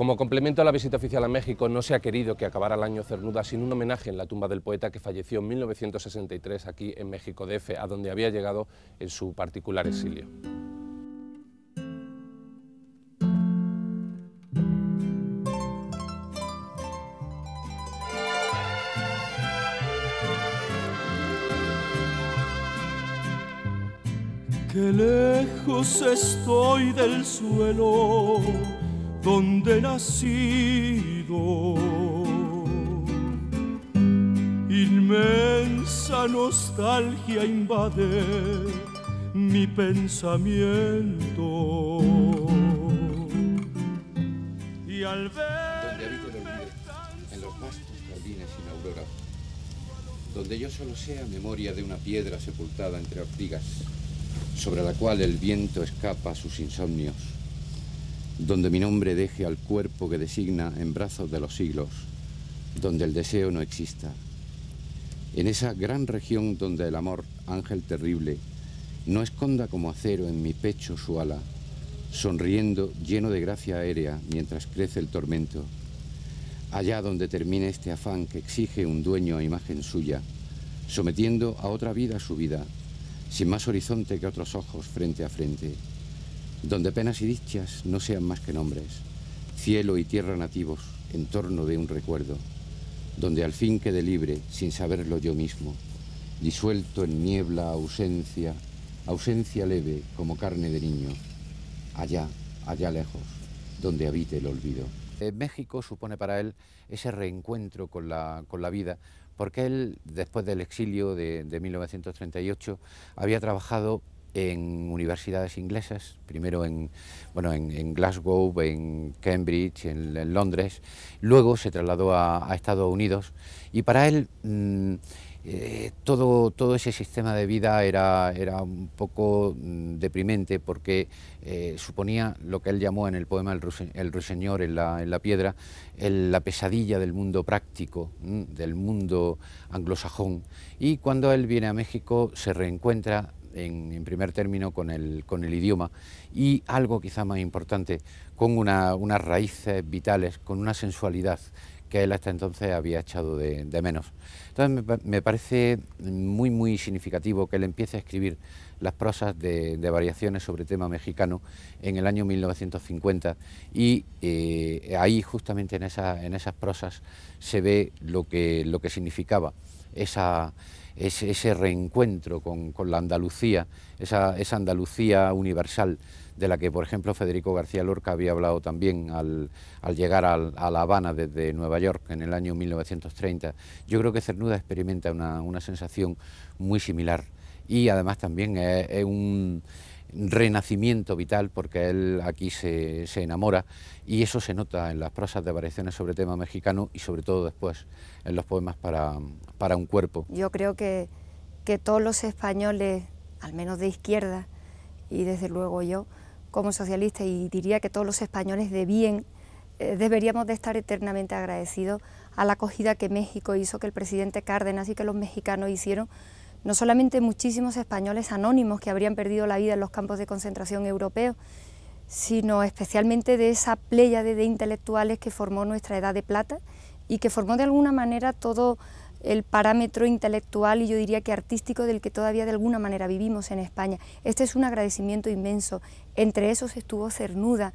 Como complemento a la visita oficial a México, no se ha querido que acabara el año Cernuda sin un homenaje en la tumba del poeta que falleció en 1963 aquí en México DF, a donde había llegado en su particular exilio. Qué lejos estoy del suelo donde nacido. Inmensa nostalgia invade mi pensamiento. Y al ver en los vastos jardines sin aurora, donde yo solo sea memoria de una piedra sepultada entre ortigas sobre la cual el viento escapa sus insomnios, donde mi nombre deje al cuerpo que designa en brazos de los siglos, donde el deseo no exista, en esa gran región donde el amor, ángel terrible, no esconda como acero en mi pecho su ala, sonriendo lleno de gracia aérea mientras crece el tormento, allá donde termine este afán que exige un dueño a imagen suya, sometiendo a otra vida su vida, sin más horizonte que otros ojos frente a frente, donde penas y dichas no sean más que nombres, cielo y tierra nativos en torno de un recuerdo, donde al fin quede libre sin saberlo yo mismo, disuelto en niebla ausencia, ausencia leve como carne de niño, allá, allá lejos, donde habite el olvido. México supone para él ese reencuentro con la, con la vida, porque él, después del exilio de, 1938, había trabajado en universidades inglesas, primero en, bueno, en, Glasgow, en Cambridge, en, Londres, luego se trasladó a, Estados Unidos y para él mm, eh, todo, todo ese sistema de vida era, era un poco mm, deprimente porque eh, suponía lo que él llamó en el poema El, ruiseñor en la, en la piedra, la pesadilla del mundo práctico, del mundo anglosajón. Y cuando él viene a México se reencuentra en, primer término con el, con el idioma. Y algo quizá más importante, con unas raíces vitales, con una sensualidad que él hasta entonces había echado de, menos. Entonces me, parece muy, muy significativo que él empiece a escribir las prosas de, variaciones sobre tema mexicano en el año 1950 y eh, ahí justamente en, en esas prosas se ve lo que, lo que significaba esa, ese, reencuentro con, la Andalucía, esa, esa Andalucía universal de la que, por ejemplo, Federico García Lorca había hablado también al, llegar a La Habana desde Nueva York en el año 1930. Yo creo que Cernuda experimenta una, sensación muy similar y además también es, un renacimiento vital porque él aquí se, enamora y eso se nota en las prosas de variaciones sobre tema mexicano y sobre todo después en los poemas para, para un cuerpo. Yo creo que, que todos los españoles, al menos de izquierda y desde luego yo, como socialista y diría que todos los españoles de bien eh, deberíamos de estar eternamente agradecidos a la acogida que México hizo, que el presidente Cárdenas y que los mexicanos hicieron, no solamente muchísimos españoles anónimos que habrían perdido la vida en los campos de concentración europeos, sino especialmente de esa pléyade de intelectuales que formó nuestra Edad de Plata y que formó de alguna manera todo el parámetro intelectual y yo diría que artístico del que todavía de alguna manera vivimos en España. Este es un agradecimiento inmenso. Entre esos estuvo Cernuda.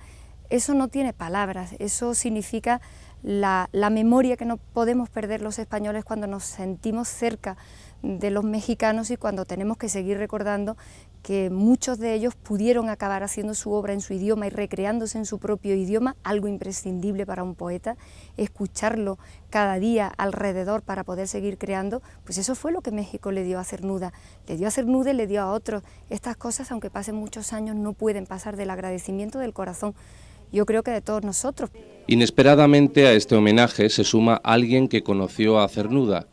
Eso no tiene palabras, eso significa la, la memoria que no podemos perder los españoles cuando nos sentimos cerca de los mexicanos y cuando tenemos que seguir recordando que muchos de ellos pudieron acabar haciendo su obra en su idioma y recreándose en su propio idioma, algo imprescindible para un poeta, escucharlo cada día alrededor para poder seguir creando, pues eso fue lo que México le dio a Cernuda, le dio a Cernuda y le dio a otros. Estas cosas, aunque pasen muchos años, no pueden pasar del agradecimiento del corazón, yo creo que de todos nosotros. Inesperadamente a este homenaje se suma alguien que conoció a Cernuda,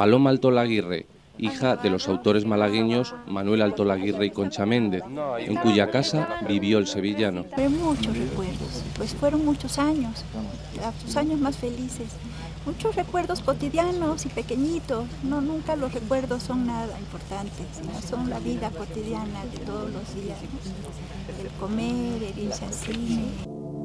Paloma Altolaguirre, hija de los autores malagueños Manuel Altolaguirre y Concha Méndez, en cuya casa vivió el sevillano. muchos recuerdos, pues fueron muchos años, los años más felices. Muchos recuerdos cotidianos y pequeñitos, no nunca los recuerdos son nada importantes, son la vida cotidiana de todos los días, el comer, el irse al cine.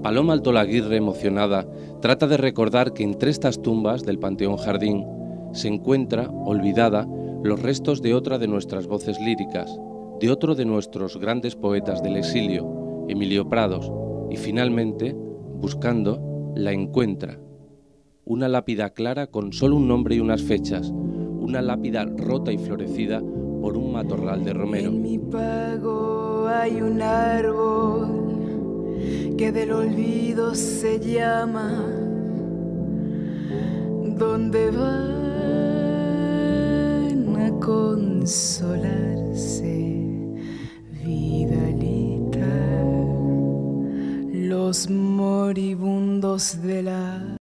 Paloma Altolaguirre, emocionada, trata de recordar que entre estas tumbas del Panteón Jardín se encuentra, olvidada, los restos de otra de nuestras voces líricas, de otro de nuestros grandes poetas del exilio, Emilio Prados, y finalmente, buscando, la encuentra. Una lápida clara con solo un nombre y unas fechas, una lápida rota y florecida por un matorral de romero. En mi pago hay un árbol que del olvido se llama, donde van consolarse Vidalita, los moribundos de la